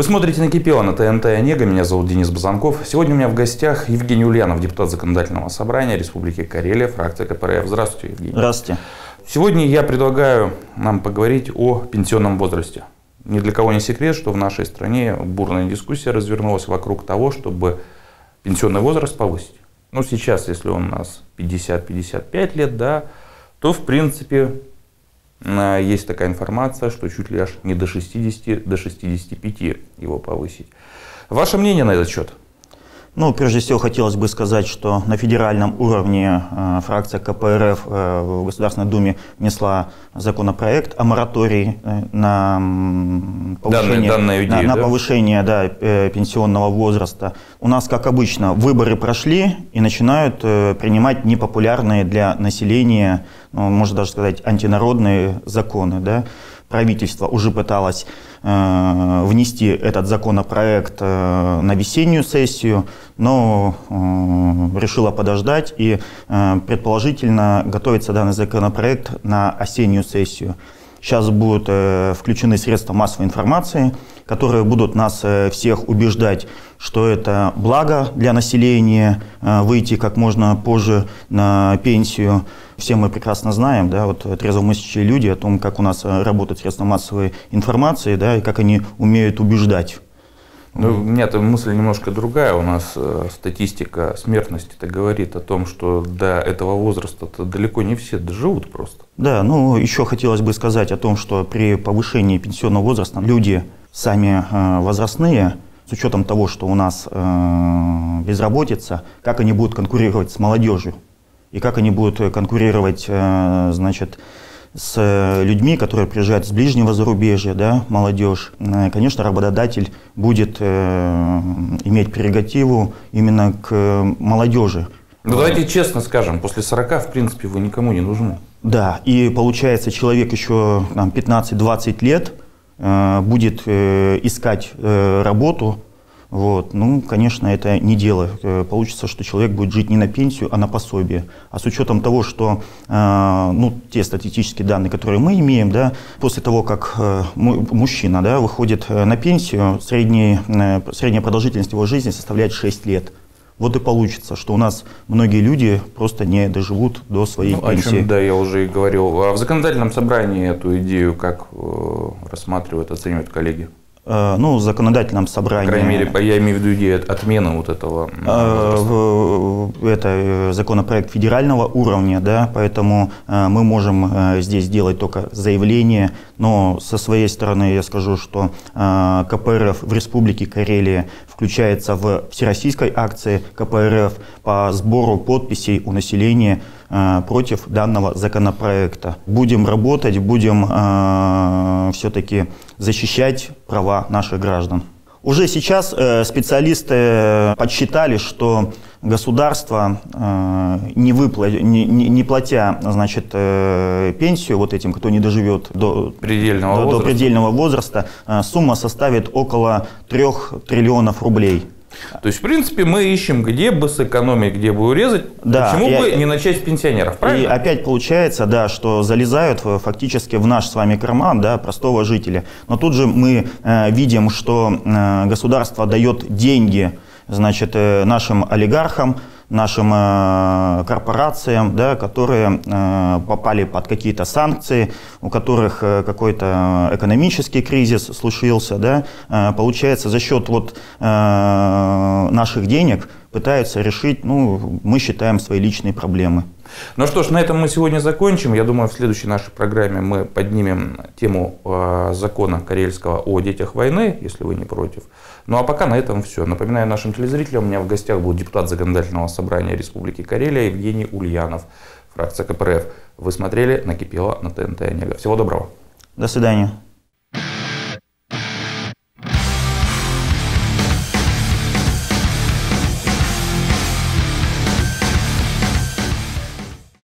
Вы смотрите «Накипело» на ТНТ «Онега». Меня зовут Денис Базанков. Сегодня у меня в гостях Евгений Ульянов, депутат Законодательного собрания Республики Карелия, фракция КПРФ. Здравствуйте, Евгений. Здравствуйте. Сегодня я предлагаю нам поговорить о пенсионном возрасте. Ни для кого не секрет, что в нашей стране бурная дискуссия развернулась вокруг того, чтобы пенсионный возраст повысить. Ну, сейчас, если он у нас 50-55 лет, да, то, в принципе, есть такая информация, что чуть ли аж не до 60, до 65 его повысить. Ваше мнение на этот счет? Ну, прежде всего, хотелось бы сказать, что на федеральном уровне э, фракция КПРФ э, в Государственной Думе внесла законопроект о моратории э, на повышение, Данная, идея, на, да? на повышение да, пенсионного возраста. У нас, как обычно, выборы прошли и начинают принимать непопулярные для населения, ну, можно даже сказать, антинародные законы. Да? Правительство уже пыталось э, внести этот законопроект э, на весеннюю сессию, но э, решила подождать и э, предположительно готовится данный законопроект на осеннюю сессию. Сейчас будут э, включены средства массовой информации, которые будут нас э, всех убеждать, что это благо для населения э, выйти как можно позже на пенсию. Все мы прекрасно знаем, да, вот трезвомыслящие люди о том, как у нас э, работают средства массовой информации, да, и как они умеют убеждать. Ну, у меня то мысль немножко другая. У нас э, статистика смертности-то говорит о том, что до этого возраста-то далеко не все доживут просто. Да, ну еще хотелось бы сказать о том, что при повышении пенсионного возраста люди сами э, возрастные, с учетом того, что у нас э, безработица, как они будут конкурировать с молодежью и как они будут конкурировать, э, значит, с людьми, которые приезжают с ближнего зарубежья, да, молодежь, конечно, работодатель будет э, иметь прерогативу именно к молодежи. Ну, давайте честно скажем, после 40, в принципе, вы никому не нужны. Да, и получается, человек еще там, 15-20 лет будет э, искать э, работу, вот. Ну, конечно, это не дело. Э, Получится, что человек будет жить не на пенсию, а на пособие. А с учетом того, что э, ну, те статистические данные, которые мы имеем, да, после того, как э, му- мужчина да, выходит э, на пенсию, э, средняя продолжительность его жизни составляет 6 лет. Вот и получится, что у нас многие люди просто не доживут до своей Ну, о пенсии. чем, да, я уже и говорил. А в законодательном собрании эту идею как э, рассматривают, оценивают коллеги? Э, ну, законодательном По собрании... крайней мере, я имею в виду идею отмены вот этого Э, Это э, законопроект федерального уровня, да, поэтому мы можем здесь сделать только заявление, но со своей стороны я скажу, что КПРФ в Республике Карелия включается в всероссийской акции КПРФ по сбору подписей у населения против данного законопроекта. Будем работать, будем все-таки защищать права наших граждан. Уже сейчас э, специалисты подсчитали, что государство, э, не, выпла- не, не- не платя значит, э, пенсию вот этим, кто не доживет до, Предельного до- до возраста. предельного возраста, э, сумма составит около 3 триллионов рублей. То есть, в принципе, мы ищем, где бы сэкономить, где бы урезать. Да, Почему и- бы не начать с пенсионеров, И правильно? опять получается, да, что залезают э, фактически в наш с вами карман, да, простого жителя. Но тут же мы э, видим, что э, государство дает деньги, значит, э, нашим олигархам, нашим э, корпорациям, да, которые э, попали под какие-то санкции, у которых э, какой-то экономический кризис случился, да, получается за счет вот наших денег пытаются решить, ну, мы считаем свои личные проблемы. Ну что ж, на этом мы сегодня закончим. Я думаю, в следующей нашей программе мы поднимем тему э, закона карельского о детях войны, если вы не против. Ну а пока на этом все. Напоминаю нашим телезрителям, у меня в гостях был депутат Законодательного собрания Республики Карелия Евгений Ульянов, фракция КПРФ. Вы смотрели «Накипело» на ТНТ. Онега. Всего доброго. До свидания.